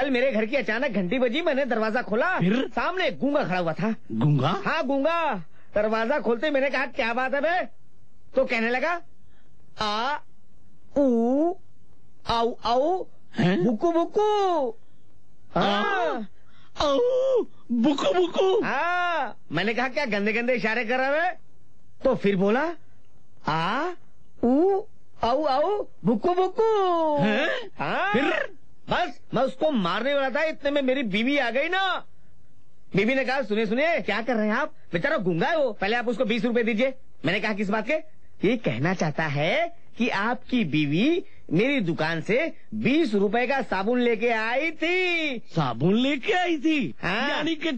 कल मेरे घर की अचानक घंटी बजी मैंने दरवाज़ा खोला। फिर? सामने एक गूँगा खड़ा हुआ था। गूँगा? हाँ गूँगा। दरवाज़ा खोलते मैंने कहा क्या बात है बे? तो कहने लगा आ ऊ आऊ आऊ हैं? बुकू बुकू। हाँ। बुकु बुकु। हाँ। मैंने कहा क्या गंदे गंदे इशारे कर रहे हैं तो फिर बोला आ ऊ आऊ आऊ बुकू बुकू। हाँ। फिर? बस मैं उसको मारने वाला था इतने में मेरी बीवी आ गई ना। बीवी ने कहा सुने सुने क्या कर रहे हैं आप? बेचारा गुंगा है वो। पहले आप उसको बीस रूपए दीजिए। मैंने कहा किस बात के? ये कहना चाहता है कि आपकी बीवी मेरी दुकान से बीस रूपए का साबुन लेके आई थी। साबुन लेके आई थी? हाँ। यानी कि